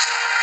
Thanks.